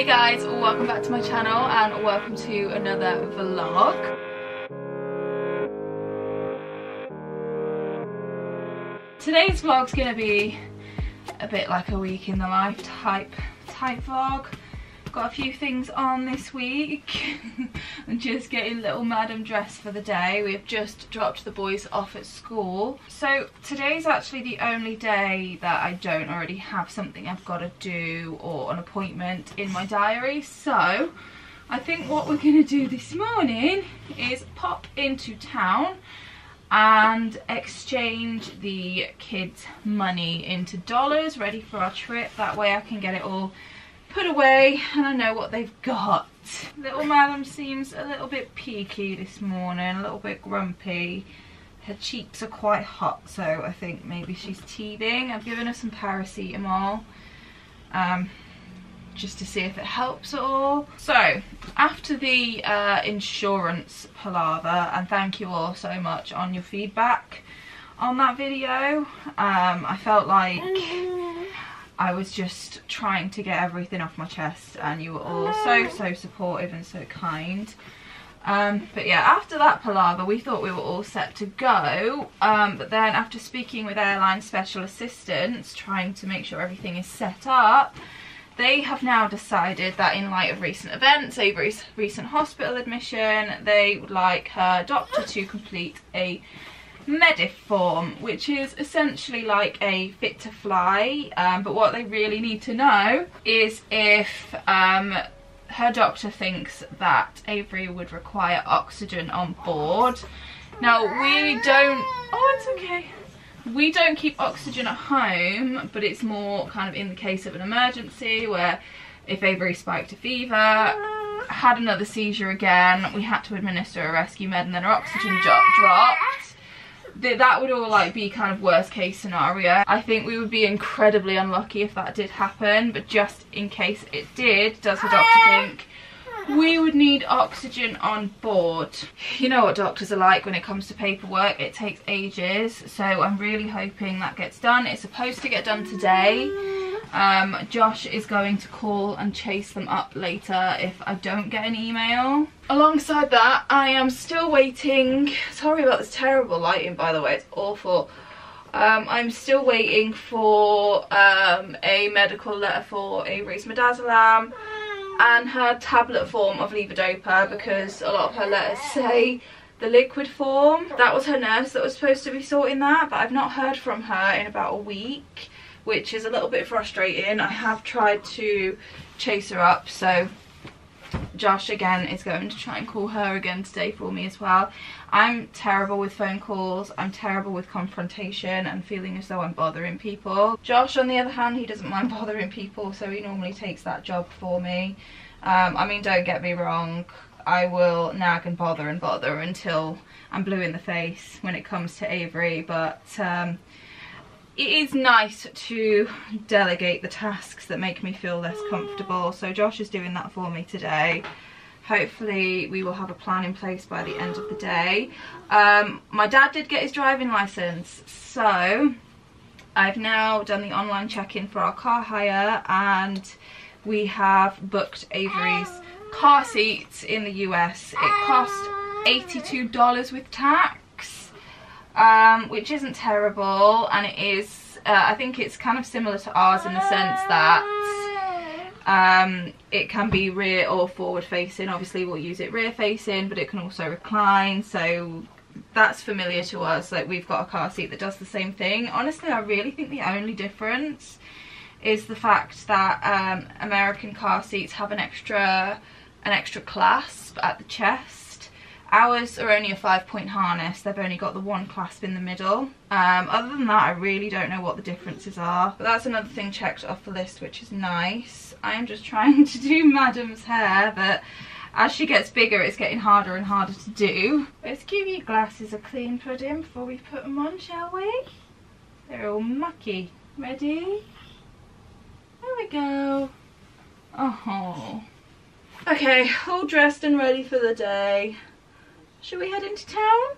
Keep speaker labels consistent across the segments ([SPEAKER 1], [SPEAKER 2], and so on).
[SPEAKER 1] Hey guys, welcome back to my channel and welcome to another vlog. Today's vlog's gonna be a bit like a week in the life type type vlog. Got a few things on this week. I'm just getting little madam dressed for the day. We've just dropped the boys off at school. So today's actually the only day that I don't already have something I've got to do or an appointment in my diary. So I think what we're going to do this morning is pop into town and exchange the kids money into dollars ready for our trip that way I can get it all put away and I know what they've got. Little madam seems a little bit peaky this morning, a little bit grumpy. Her cheeks are quite hot, so I think maybe she's teething. I've given her some paracetamol um, just to see if it helps at all. So, after the uh, insurance palaver, and thank you all so much on your feedback on that video, um, I felt like I was just trying to get everything off my chest and you were all so, so supportive and so kind. Um, but yeah, after that palaver, we thought we were all set to go. Um, but then after speaking with airline special assistants, trying to make sure everything is set up, they have now decided that in light of recent events, Avery's recent hospital admission, they would like her doctor to complete a Medif form, which is essentially like a fit to fly. Um, but what they really need to know is if um, her doctor thinks that Avery would require oxygen on board. Now we don't, oh it's okay. We don't keep oxygen at home, but it's more kind of in the case of an emergency where if Avery spiked a fever, had another seizure again, we had to administer a rescue med and then her oxygen dropped th that would all like be kind of worst case scenario. I think we would be incredibly unlucky if that did happen, but just in case it did, does the doctor ah! think we would need oxygen on board. You know what doctors are like when it comes to paperwork, it takes ages, so I'm really hoping that gets done. It's supposed to get done today. Um, Josh is going to call and chase them up later if I don't get an email. Alongside that, I am still waiting. Sorry about this terrible lighting, by the way. It's awful. Um, I'm still waiting for um, a medical letter for Avery's midazolam and her tablet form of levodopa because a lot of her letters say the liquid form. That was her nurse that was supposed to be sorting that, but I've not heard from her in about a week which is a little bit frustrating. I have tried to chase her up, so Josh again is going to try and call her again today for me as well. I'm terrible with phone calls, I'm terrible with confrontation and feeling as though I'm bothering people. Josh on the other hand, he doesn't mind bothering people so he normally takes that job for me. Um, I mean don't get me wrong, I will nag and bother and bother until I'm blue in the face when it comes to Avery but um, it is nice to delegate the tasks that make me feel less comfortable. So Josh is doing that for me today. Hopefully we will have a plan in place by the end of the day. Um, my dad did get his driving licence, so I've now done the online check-in for our car hire and we have booked Avery's car seats in the US. It cost $82 with tax um, which isn't terrible and it is, uh, I think it's kind of similar to ours in the sense that um, it can be rear or forward facing. Obviously we'll use it rear facing but it can also recline so that's familiar to us. Like we've got a car seat that does the same thing. Honestly I really think the only difference is the fact that um, American car seats have an extra an extra clasp at the chest Ours are only a five point harness, they've only got the one clasp in the middle. Um, other than that, I really don't know what the differences are. But that's another thing checked off the list, which is nice. I am just trying to do Madam's hair, but as she gets bigger, it's getting harder and harder to do. Let's give your glasses a clean pudding before we put them on, shall we? They're all mucky. Ready? There we go. Oh. Okay, all dressed and ready for the day. Should we head into town?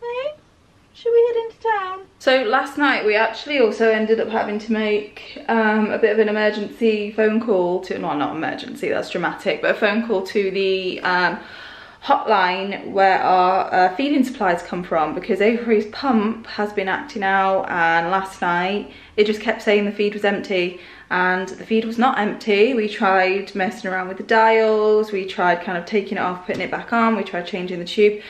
[SPEAKER 1] Hey? should we head into town? So last night we actually also ended up having to make um, a bit of an emergency phone call to, well not emergency, that's dramatic, but a phone call to the um, hotline where our uh, feeding supplies come from because Avery's pump has been acting out and last night it just kept saying the feed was empty and the feed was not empty. We tried messing around with the dials, we tried kind of taking it off, putting it back on, we tried changing the tube.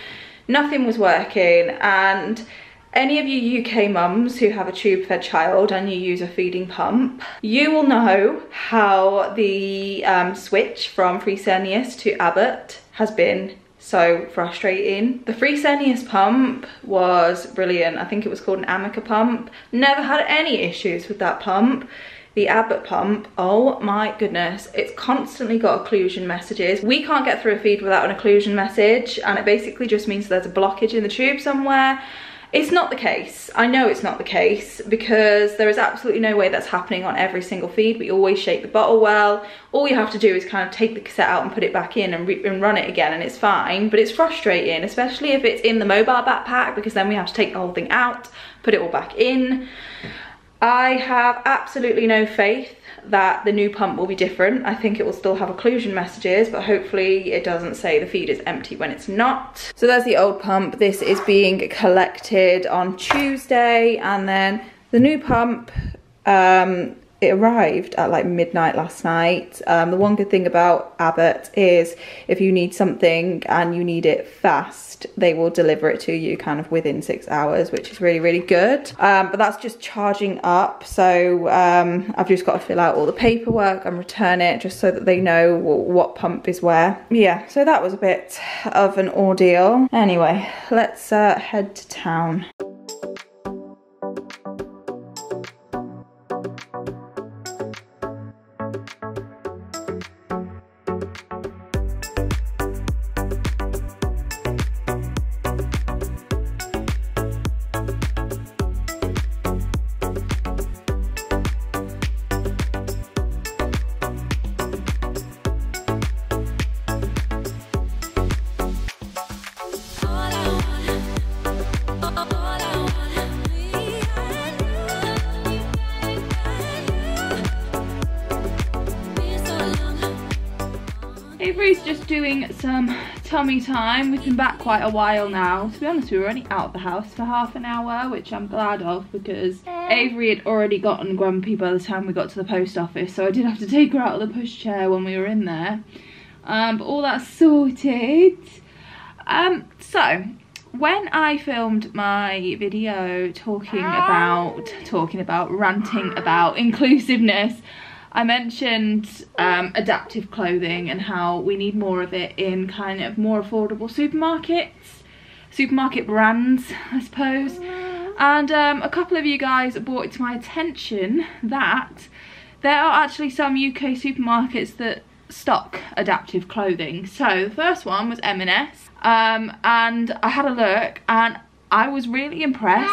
[SPEAKER 1] Nothing was working and any of you UK mums who have a tube fed child and you use a feeding pump, you will know how the um, switch from Fresenius to Abbott has been so frustrating. The Fresenius pump was brilliant. I think it was called an Amika pump. Never had any issues with that pump. The Abbott pump, oh my goodness, it's constantly got occlusion messages. We can't get through a feed without an occlusion message and it basically just means there's a blockage in the tube somewhere it's not the case. I know it's not the case because there is absolutely no way that's happening on every single feed. We always shake the bottle well. All you have to do is kind of take the cassette out and put it back in and, and run it again and it's fine. But it's frustrating, especially if it's in the mobile backpack because then we have to take the whole thing out, put it all back in. I have absolutely no faith that the new pump will be different. I think it will still have occlusion messages, but hopefully it doesn't say the feed is empty when it's not. So there's the old pump. This is being collected on Tuesday, and then the new pump um, it arrived at like midnight last night. Um, the one good thing about Abbott is if you need something and you need it fast, they will deliver it to you kind of within six hours, which is really, really good. Um, but that's just charging up. So um, I've just got to fill out all the paperwork and return it just so that they know what pump is where. Yeah, so that was a bit of an ordeal. Anyway, let's uh, head to town. Tummy time. We've been back quite a while now. To be honest, we were only out of the house for half an hour, which I'm glad of because Avery had already gotten grumpy by the time we got to the post office. So I did have to take her out of the pushchair when we were in there. Um, but all that's sorted. Um, so, when I filmed my video talking about, talking about, ranting about inclusiveness, I mentioned um, adaptive clothing and how we need more of it in kind of more affordable supermarkets, supermarket brands, I suppose. And um, a couple of you guys brought it to my attention that there are actually some UK supermarkets that stock adaptive clothing. So the first one was M&S um, and I had a look and I was really impressed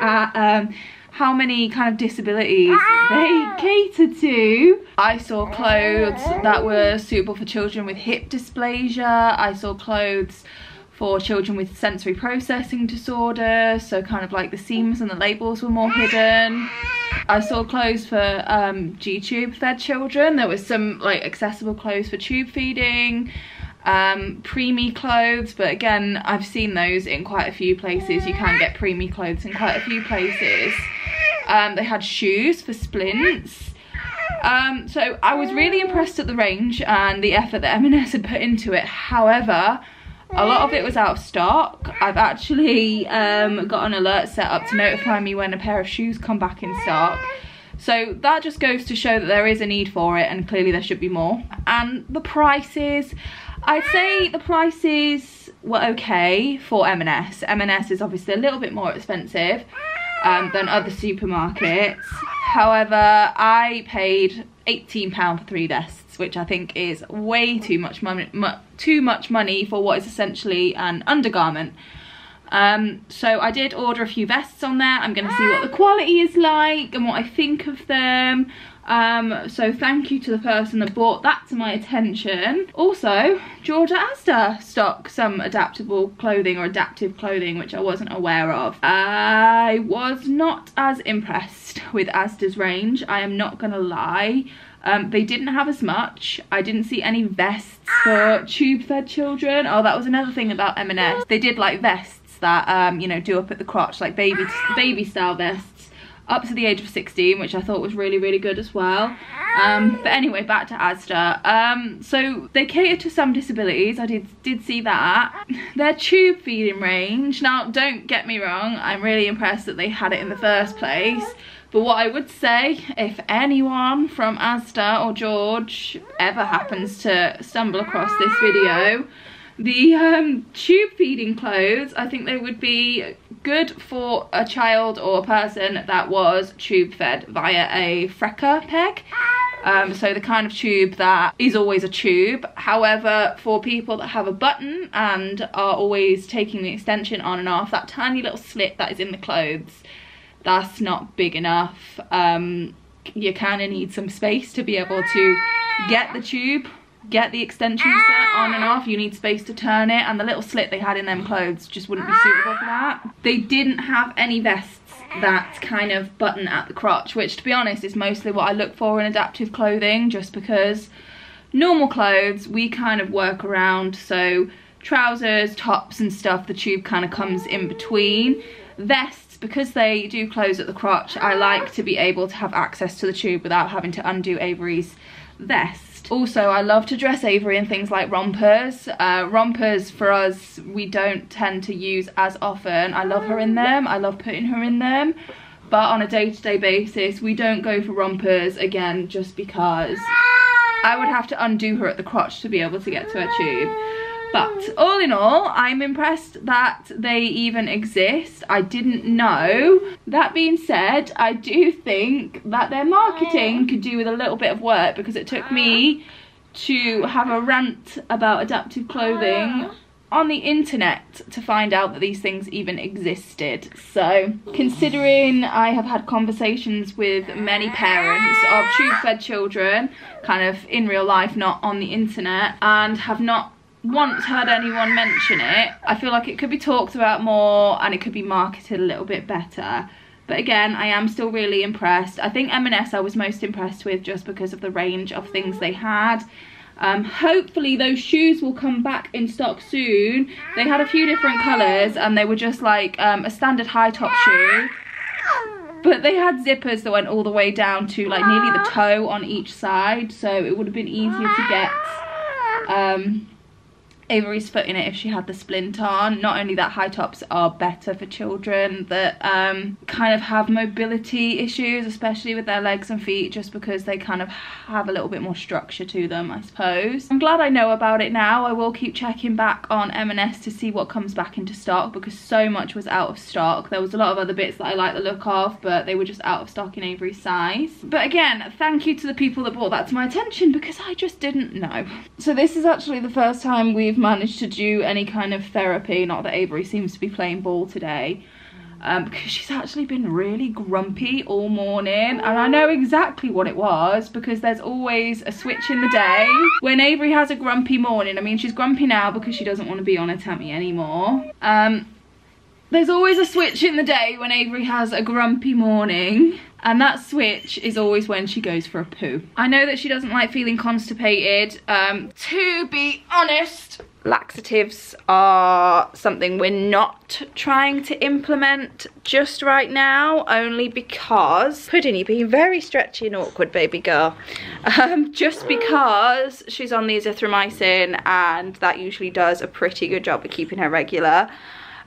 [SPEAKER 1] at um, how many kind of disabilities they cater to. I saw clothes that were suitable for children with hip dysplasia. I saw clothes for children with sensory processing disorder, so kind of like the seams and the labels were more hidden. I saw clothes for um, G-tube fed children. There was some like accessible clothes for tube feeding um preemie clothes but again i've seen those in quite a few places you can get preemie clothes in quite a few places um, they had shoes for splints. Um, so I was really impressed at the range and the effort that M&S had put into it. However, a lot of it was out of stock. I've actually um, got an alert set up to notify me when a pair of shoes come back in stock. So that just goes to show that there is a need for it and clearly there should be more. And the prices, I'd say the prices were okay for M&S. M&S is obviously a little bit more expensive um, than other supermarkets. However, I paid £18 for three vests, which I think is way too much money, too much money for what is essentially an undergarment. Um, so I did order a few vests on there. I'm going to see what the quality is like and what I think of them. Um, so thank you to the person that brought that to my attention. Also, George at Asda stock some adaptable clothing or adaptive clothing, which I wasn't aware of. I was not as impressed with Asda's range, I am not gonna lie. Um, they didn't have as much. I didn't see any vests for tube-fed children. Oh, that was another thing about M&S. They did like vests that, um, you know, do up at the crotch, like baby baby style vests up to the age of 16 which I thought was really really good as well. Um, but anyway back to Asda. Um, so they cater to some disabilities. I did did see that. Their tube feeding range. Now don't get me wrong. I'm really impressed that they had it in the first place. But what I would say if anyone from Asda or George ever happens to stumble across this video the um, tube feeding clothes, I think they would be good for a child or a person that was tube fed via a Freka peg. Um, so the kind of tube that is always a tube. However, for people that have a button and are always taking the extension on and off, that tiny little slit that is in the clothes, that's not big enough. Um, you kind of need some space to be able to get the tube get the extension set on and ah! off you need space to turn it and the little slit they had in them clothes just wouldn't be suitable for that. They didn't have any vests that kind of button at the crotch which to be honest is mostly what I look for in adaptive clothing just because normal clothes we kind of work around so trousers tops and stuff the tube kind of comes in between. Vests because they do close at the crotch I like to be able to have access to the tube without having to undo Avery's vest also, I love to dress Avery in things like rompers. Uh, rompers for us, we don't tend to use as often. I love her in them. I love putting her in them. But on a day-to-day -day basis, we don't go for rompers, again, just because I would have to undo her at the crotch to be able to get to her tube. But all in all, I'm impressed that they even exist. I didn't know. That being said, I do think that their marketing could do with a little bit of work because it took me uh-huh. to have a rant about adaptive clothing uh-huh. on the internet to find out that these things even existed. So, considering I have had conversations with many parents of ah. tube-fed children, kind of in real life, not on the internet, and have not once heard anyone mention it. I feel like it could be talked about more and it could be marketed a little bit better. But again, I am still really impressed. I think M&S I was most impressed with just because of the range of things they had. Um, hopefully those shoes will come back in stock soon. They had a few different colours and they were just like um, a standard high top shoe. But they had zippers that went all the way down to like nearly the toe on each side. So it would have been easier to get um, Avery's foot in it if she had the splint on. Not only that, high tops are better for children that um, kind of have mobility issues, especially with their legs and feet, just because they kind of have a little bit more structure to them, I suppose. I'm glad I know about it now. I will keep checking back on M&S to see what comes back into stock because so much was out of stock. There was a lot of other bits that I like the look of, but they were just out of stock in Avery's size. But again, thank you to the people that brought that to my attention because I just didn't know. So this is actually the first time we've managed to do any kind of therapy. Not that Avery seems to be playing ball today. Um, because she's actually been really grumpy all morning and I know exactly what it was because there's always a switch in the day when Avery has a grumpy morning I mean she's grumpy now because she doesn't want to be on her tummy anymore um, there's always a switch in the day when Avery has a grumpy morning and that switch is always when she goes for a poo. I know that she doesn't like feeling constipated. Um, to be honest, laxatives are something we're not trying to implement just right now only because Pudding you've been very stretchy and awkward baby girl. Um, just because she's on the azithromycin and that usually does a pretty good job of keeping her regular.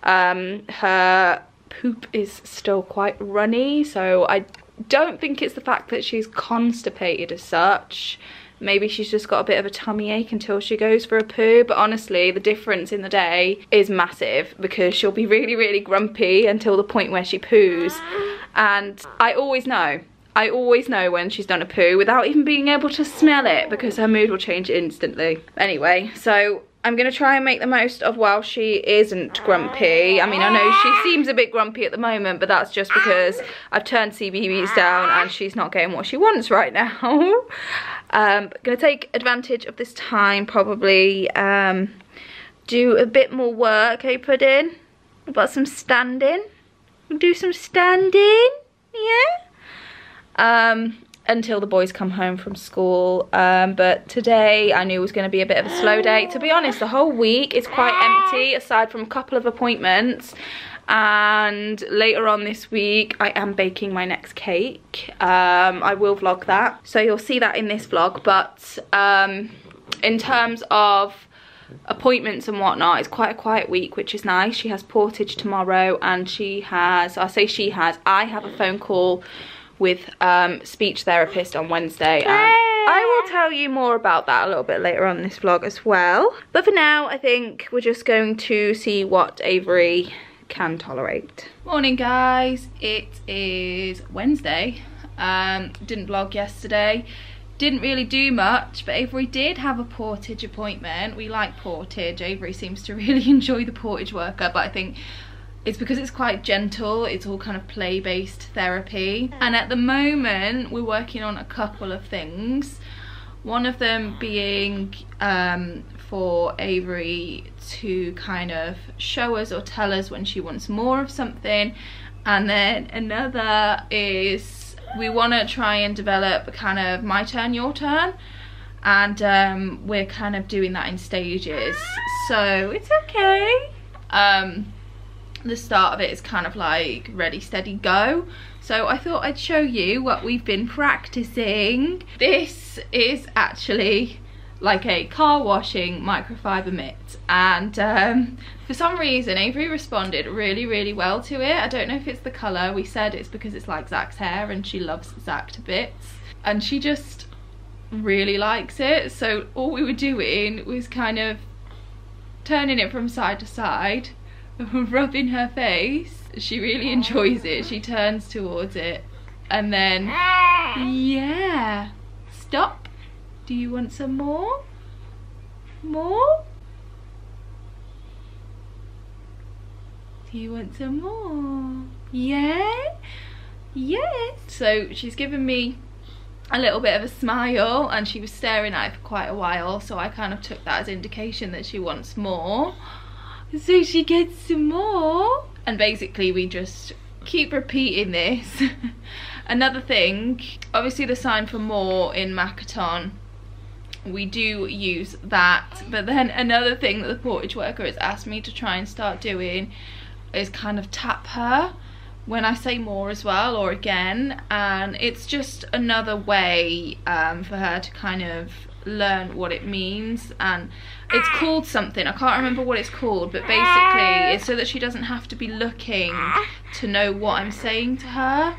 [SPEAKER 1] Um, her poop is still quite runny so I don't think it's the fact that she's constipated as such maybe she's just got a bit of a tummy ache until she goes for a poo but honestly the difference in the day is massive because she'll be really really grumpy until the point where she poos and I always know I always know when she's done a poo without even being able to smell it because her mood will change instantly. Anyway, so I'm going to try and make the most of while she isn't grumpy. I mean, I know she seems a bit grumpy at the moment, but that's just because I've turned CBeebies down and she's not getting what she wants right now. um, going to take advantage of this time, probably um, do a bit more work, okay, Puddin? About some standing. Do some standing, yeah? Um, until the boys come home from school um, but today I knew it was going to be a bit of a slow day to be honest the whole week is quite empty aside from a couple of appointments and later on this week I am baking my next cake. Um, I will vlog that. So you'll see that in this vlog but um, in terms of appointments and whatnot it's quite a quiet week which is nice. She has portage tomorrow and she has I say she has I have a phone call with um, speech therapist on Wednesday. I will tell you more about that a little bit later on in this vlog as well. But for now, I think we're just going to see what Avery can tolerate. Morning guys, it is Wednesday. Um, didn't vlog yesterday. Didn't really do much, but Avery did have a portage appointment. We like portage. Avery seems to really enjoy the portage worker, but I think it's because it's quite gentle it's all kind of play-based therapy and at the moment we're working on a couple of things one of them being um, for Avery to kind of show us or tell us when she wants more of something. And then another is we want to try and develop kind of my turn your turn. And um, we're kind of doing that in stages. So it's okay. Um, the start of it is kind of like ready steady go. So I thought I'd show you what we've been practicing. This is actually like a car washing microfiber mitt and um, for some reason Avery responded really really well to it I don't know if it's the colour we said it's because it's like Zach's hair and she loves Zach to bits and she just really likes it so all we were doing was kind of turning it from side to side rubbing her face. She really enjoys it. She turns towards it. And then, yeah. Stop. Do you want some more? More? Do you want some more? Yeah? Yes. So she's given me a little bit of a smile and she was staring at it for quite a while so I kind of took that as indication that she wants more so she gets some more and basically we just keep repeating this another thing obviously the sign for more in Makaton we do use that. But then another thing that the portage worker has asked me to try and start doing is kind of tap her when I say more as well or again. And it's just another way um, for her to kind of learn what it means. And it's called something. I can't remember what it's called but basically it's so that she doesn't have to be looking to know what i'm saying to her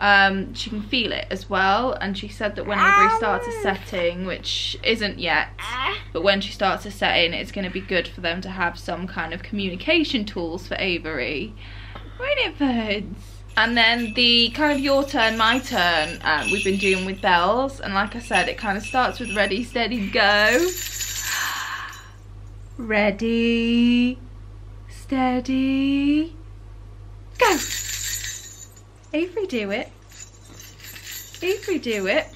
[SPEAKER 1] um, she can feel it as well and she said that when Avery starts a setting which isn't yet but when she starts a setting it's going to be good for them to have some kind of communication tools for Avery won't it birds and then the kind of your turn, my turn, uh, we've been doing with bells. And like I said, it kind of starts with ready, steady, go. Ready, steady, go. Avery, do it. Avery, do it.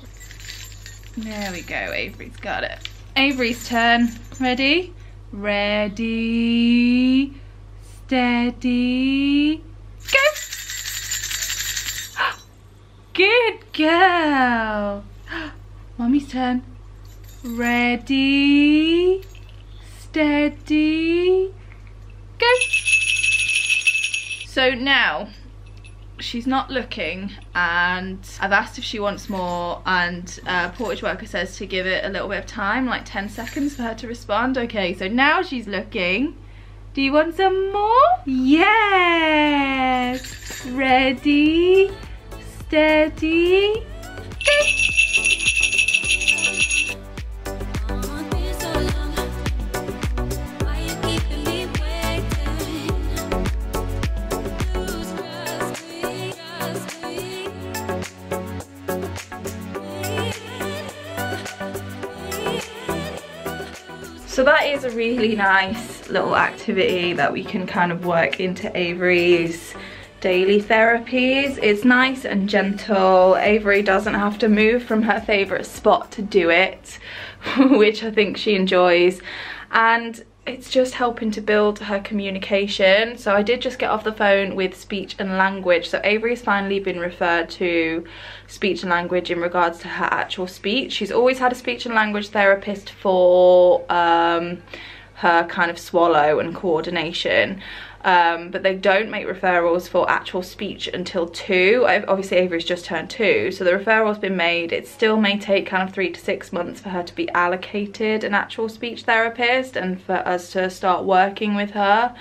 [SPEAKER 1] There we go, Avery's got it. Avery's turn. Ready? Ready, steady, go! Good girl. Mommy's turn. Ready, steady, go. So now, she's not looking and I've asked if she wants more and uh, Portage Worker says to give it a little bit of time, like 10 seconds for her to respond. Okay, so now she's looking. Do you want some more? Yes! Ready, steady, so really nice little activity that we can kind of work into Avery's daily therapies. It's nice and gentle. Avery doesn't have to move from her favourite spot to do it, which I think she enjoys. And it's just helping to build her communication. So I did just get off the phone with speech and language. So Avery's finally been referred to speech and language in regards to her actual speech. She's always had a speech and language therapist for um, her kind of swallow and coordination um, but they don't make referrals for actual speech until two. Obviously Avery's just turned two, so the referral's been made. It still may take kind of three to six months for her to be allocated an actual speech therapist and for us to start working with her.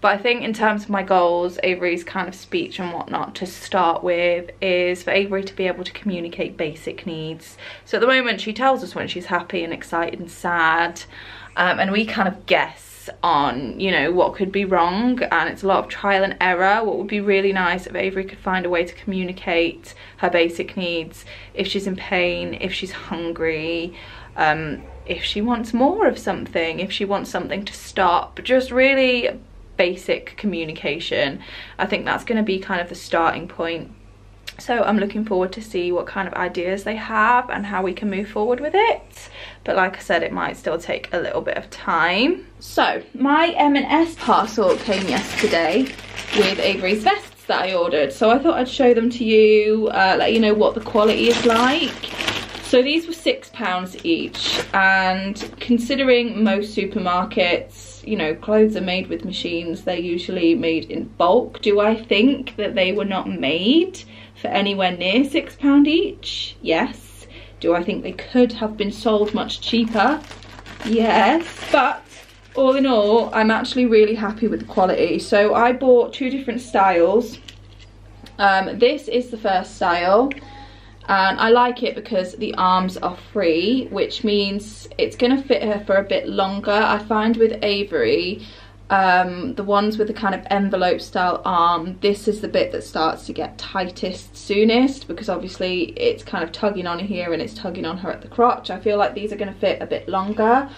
[SPEAKER 1] But I think in terms of my goals, Avery's kind of speech and whatnot to start with is for Avery to be able to communicate basic needs. So at the moment she tells us when she's happy and excited and sad um, and we kind of guess on you know what could be wrong and it's a lot of trial and error. What would be really nice if Avery could find a way to communicate her basic needs if she's in pain if she's hungry um, if she wants more of something if she wants something to stop. Just really basic communication. I think that's going to be kind of the starting point so I'm looking forward to see what kind of ideas they have and how we can move forward with it. But like I said, it might still take a little bit of time. So my M&S parcel came yesterday with Avery's vests that I ordered. So I thought I'd show them to you, uh, let you know what the quality is like. So these were six pounds each and considering most supermarkets, you know, clothes are made with machines, they're usually made in bulk. Do I think that they were not made for anywhere near £6 each? Yes. Do I think they could have been sold much cheaper? Yes. But all in all, I'm actually really happy with the quality. So I bought two different styles. Um, this is the first style and I like it because the arms are free which means it's going to fit her for a bit longer I find with Avery um, the ones with the kind of envelope style arm, this is the bit that starts to get tightest soonest because obviously it's kind of tugging on here and it's tugging on her at the crotch. I feel like these are going to fit a bit longer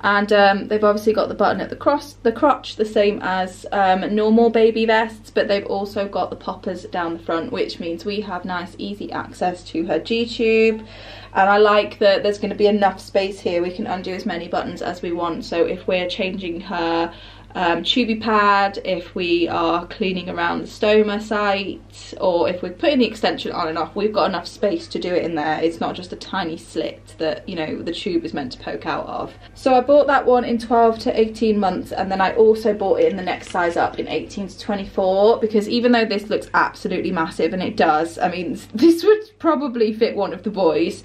[SPEAKER 1] and um, they've obviously got the button at the cross the crotch the same as um, normal baby vests but they've also got the poppers down the front which means we have nice easy access to her G-tube. And I like that there's going to be enough space here. We can undo as many buttons as we want. So if we're changing her um, tubey pad, if we are cleaning around the stoma site, or if we're putting the extension on and off, we've got enough space to do it in there. It's not just a tiny slit that, you know, the tube is meant to poke out of. So I bought that one in 12 to 18 months, and then I also bought it in the next size up in 18 to 24, because even though this looks absolutely massive, and it does, I mean, this would probably fit one of the boys,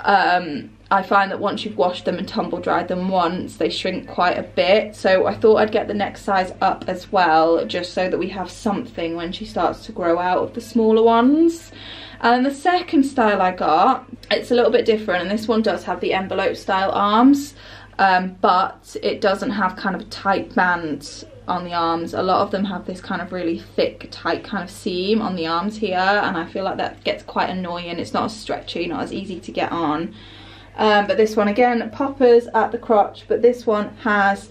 [SPEAKER 1] um, I find that once you've washed them and tumble dried them once, they shrink quite a bit. So I thought I'd get the next size up as well, just so that we have something when she starts to grow out of the smaller ones. And the second style I got, it's a little bit different, and this one does have the envelope style arms, um, but it doesn't have kind of a tight band on the arms. A lot of them have this kind of really thick, tight kind of seam on the arms here, and I feel like that gets quite annoying. It's not as stretchy, not as easy to get on. Um, but this one again, poppers at the crotch, but this one has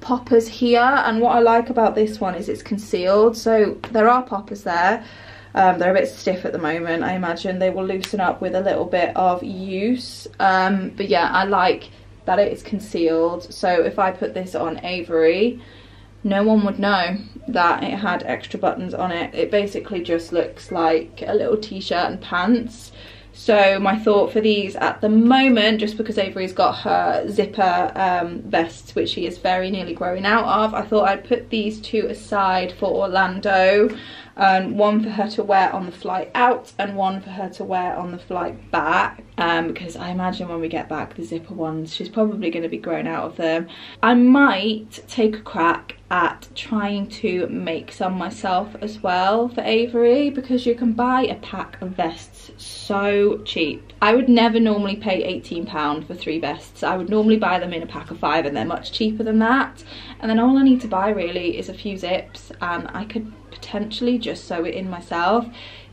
[SPEAKER 1] poppers here. And what I like about this one is it's concealed. So there are poppers there. Um, they're a bit stiff at the moment. I imagine they will loosen up with a little bit of use. Um, but yeah, I like that it is concealed. So if I put this on Avery, no one would know that it had extra buttons on it. It basically just looks like a little t-shirt and pants so my thought for these at the moment, just because Avery's got her zipper um, vests, which she is very nearly growing out of, I thought I'd put these two aside for Orlando. Um, one for her to wear on the flight out and one for her to wear on the flight back um, because I imagine when we get back the zipper ones she's probably going to be grown out of them. I might take a crack at trying to make some myself as well for Avery because you can buy a pack of vests so cheap. I would never normally pay £18 for three vests. I would normally buy them in a pack of five and they're much cheaper than that. And then all I need to buy really is a few zips and I could potentially just sew it in myself.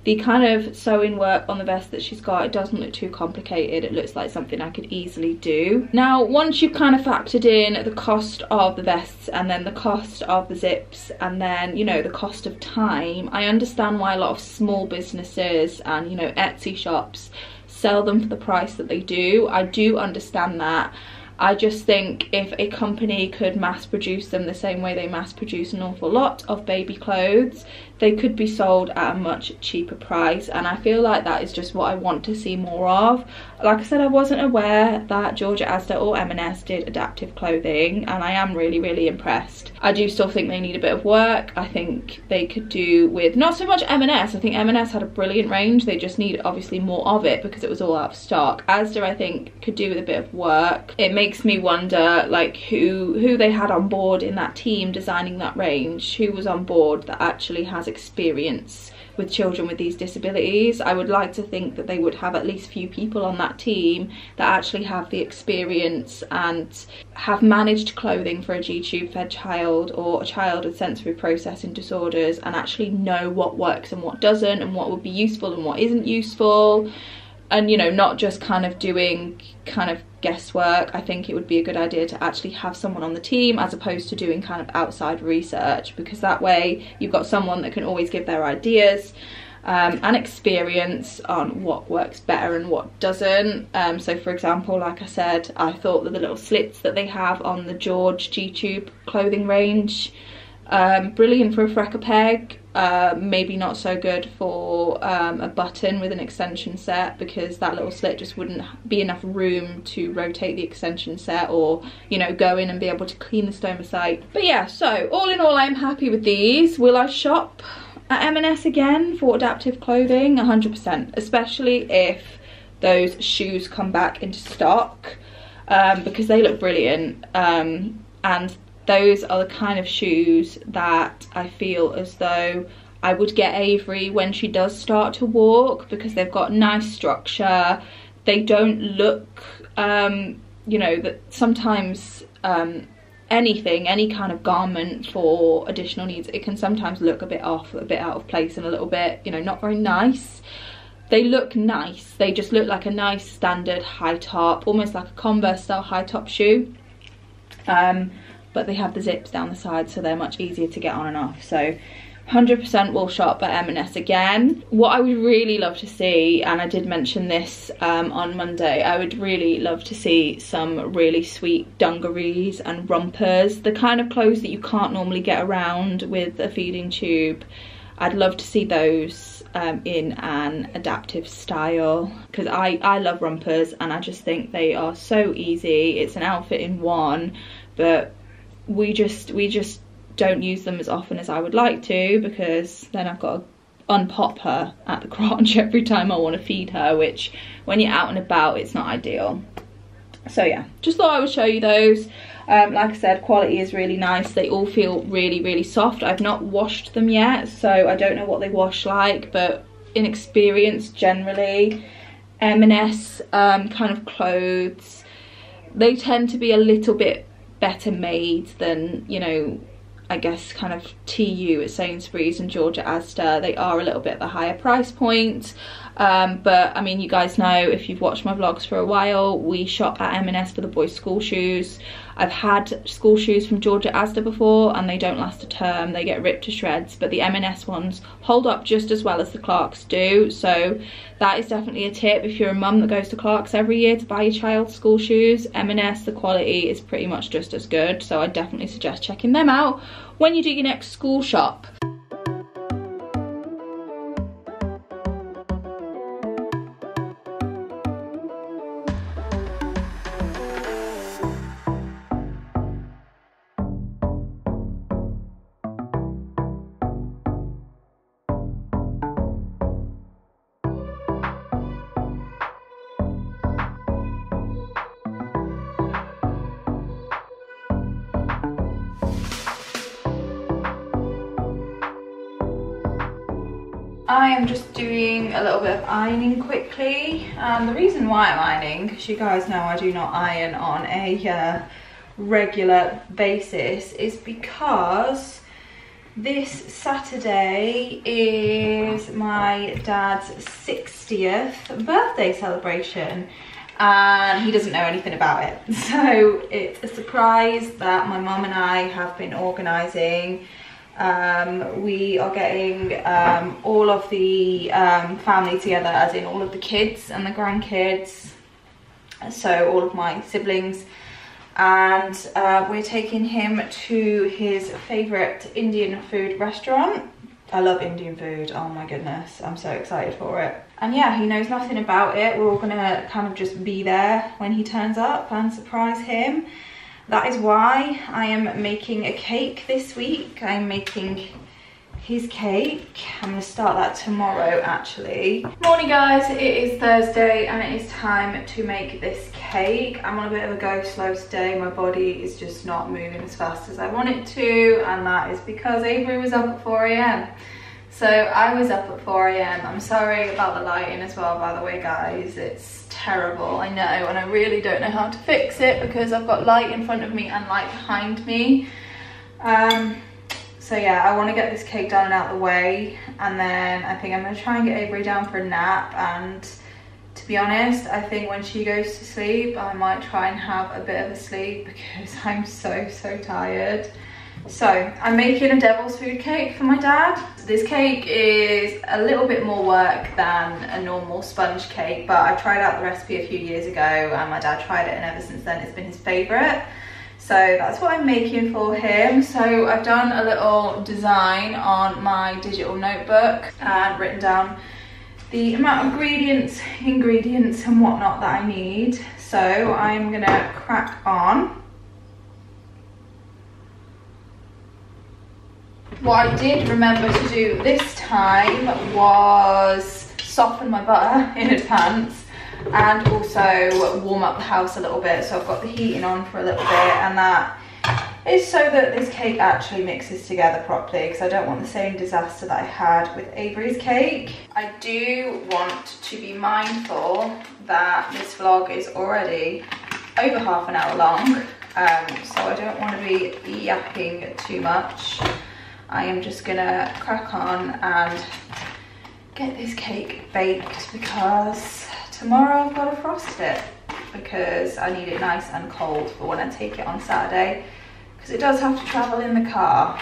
[SPEAKER 1] the kind of sewing work on the vest that she's got, it doesn't look too complicated. It looks like something I could easily do. Now, once you've kind of factored in the cost of the vests and then the cost of the zips and then, you know, the cost of time, I understand why a lot of small businesses and, you know, Etsy shops sell them for the price that they do. I do understand that. I just think if a company could mass produce them the same way they mass produce an awful lot of baby clothes, they could be sold at a much cheaper price and I feel like that is just what I want to see more of. Like I said, I wasn't aware that George at Asda or M&S did adaptive clothing and I am really, really impressed. I do still think they need a bit of work. I think they could do with not so much M&S. I think M&S had a brilliant range. They just need obviously more of it because it was all out of stock. Asda, I think, could do with a bit of work. It makes me wonder like who who they had on board in that team designing that range, who was on board that actually has experience with children with these disabilities. I would like to think that they would have at least few people on that team that actually have the experience and have managed clothing for a G-tube fed child or a child with sensory processing disorders and actually know what works and what doesn't and what would be useful and what isn't useful and you know not just kind of doing kind of guesswork i think it would be a good idea to actually have someone on the team as opposed to doing kind of outside research because that way you've got someone that can always give their ideas um, and experience on what works better and what doesn't. Um, so for example, like I said, I thought that the little slits that they have on the George G-Tube clothing range, um, brilliant for a Freka peg. Uh, maybe not so good for um, a button with an extension set because that little slit just wouldn't be enough room to rotate the extension set or you know go in and be able to clean the stoma site but yeah so all in all I'm happy with these. Will I shop at M&S again for adaptive clothing? 100% especially if those shoes come back into stock um, because they look brilliant um, and those are the kind of shoes that I feel as though I would get Avery when she does start to walk because they've got nice structure. They don't look, um, you know, that sometimes um, anything, any kind of garment for additional needs, it can sometimes look a bit off, a bit out of place and a little bit, you know, not very nice. They look nice. They just look like a nice standard high top, almost like a Converse style high top shoe. Um, but they have the zips down the side so they're much easier to get on and off so 100% will shop at M&S again. What I would really love to see, and I did mention this um, on Monday, I would really love to see some really sweet dungarees and rompers, the kind of clothes that you can't normally get around with a feeding tube. I'd love to see those um, in an adaptive style because I, I love rompers and I just think they are so easy. It's an outfit in one, but we just we just don't use them as often as I would like to because then I've got to unpop her at the crotch every time I want to feed her which when you're out and about it's not ideal. So yeah just thought I would show you those. Um, like I said quality is really nice. They all feel really really soft. I've not washed them yet so I don't know what they wash like but in experience generally M&S um, kind of clothes they tend to be a little bit better made than, you know, I guess kind of TU at Sainsbury's and George at Asda. They are a little bit of a higher price point. Um, but I mean, you guys know if you've watched my vlogs for a while, we shop at M&S for the boys' school shoes. I've had school shoes from George at Asda before and they don't last a term. They get ripped to shreds, but the M&S ones hold up just as well as the Clarks do. So that is definitely a tip if you're a mum that goes to Clarks every year to buy your child school shoes. M&S, the quality is pretty much just as good. So I definitely suggest checking them out when you do your next school shop. I am just doing a little bit of ironing quickly. Um, the reason why I'm ironing, because you guys know I do not iron on a uh, regular basis, is because this Saturday is my dad's 60th birthday celebration and he doesn't know anything about it. So it's a surprise that my mum and I have been organising. Um, we are getting um, all of the um, family together, as in all of the kids and the grandkids. So all of my siblings. And uh, we're taking him to his favourite Indian food restaurant. I love Indian food, oh my goodness, I'm so excited for it. And yeah, he knows nothing about it. We're all gonna kind of just be there when he turns up and surprise him. That is why I am making a cake this week. I'm making his cake. I'm gonna start that tomorrow actually. Morning guys, it is Thursday and it is time to make this cake. I'm on a bit of a go slow today. My body is just not moving as fast as I want it to and that is because Avery was up at 4 a.m. So I was up at 4 a.m. I'm sorry about the lighting as well, by the way, guys. It's terrible, I know, and I really don't know how to fix it because I've got light in front of me and light behind me. Um, so yeah, I want to get this cake done and out of the way, and then I think I'm going to try and get Avery down for a nap, and to be honest, I think when she goes to sleep, I might try and have a bit of a sleep because I'm so, so tired. So I'm making a devil's food cake for my dad. This cake is a little bit more work than a normal sponge cake, but I tried out the recipe a few years ago and my dad tried it and ever since then it's been his favorite. So that's what I'm making for him. So I've done a little design on my digital notebook and written down the amount of ingredients, ingredients and whatnot that I need. So I'm gonna crack on. What I did remember to do this time was soften my butter in advance and also warm up the house a little bit. So I've got the heating on for a little bit and that is so that this cake actually mixes together properly because I don't want the same disaster that I had with Avery's cake. I do want to be mindful that this vlog is already over half an hour long um, so I don't want to be yapping too much. I am just gonna crack on and get this cake baked because tomorrow I've got to frost it because I need it nice and cold for when I take it on Saturday because it does have to travel in the car.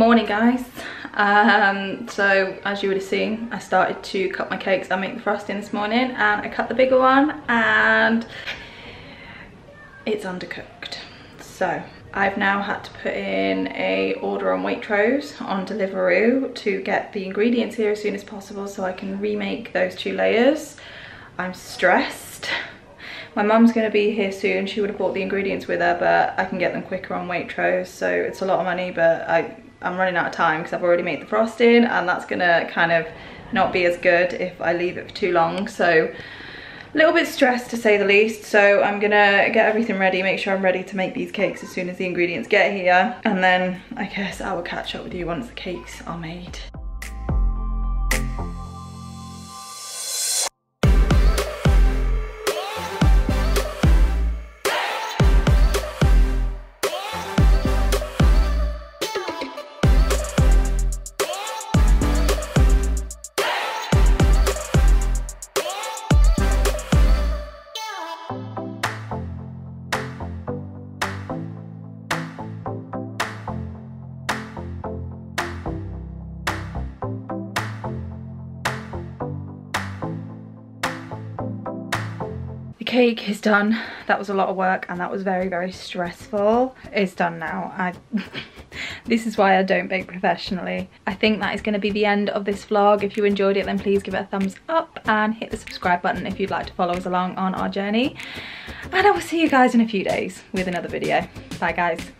[SPEAKER 1] Morning guys. Um, so as you would have seen I started to cut my cakes I make the frosting this morning and I cut the bigger one and it's undercooked. So I've now had to put in a order on Waitrose on Deliveroo to get the ingredients here as soon as possible so I can remake those two layers. I'm stressed. My mum's going to be here soon. She would have bought the ingredients with her but I can get them quicker on Waitrose so it's a lot of money but I I'm running out of time because I've already made the frosting and that's gonna kind of not be as good if I leave it for too long. So A little bit stressed to say the least, so I'm gonna get everything ready, make sure I'm ready to make these cakes as soon as the ingredients get here. And then I guess I will catch up with you once the cakes are made. Cake is done. That was a lot of work and that was very, very stressful. It's done now. I this is why I don't bake professionally. I think that is going to be the end of this vlog. If you enjoyed it, then please give it a thumbs up and hit the subscribe button if you'd like to follow us along on our journey. And I will see you guys in a few days with another video. Bye guys.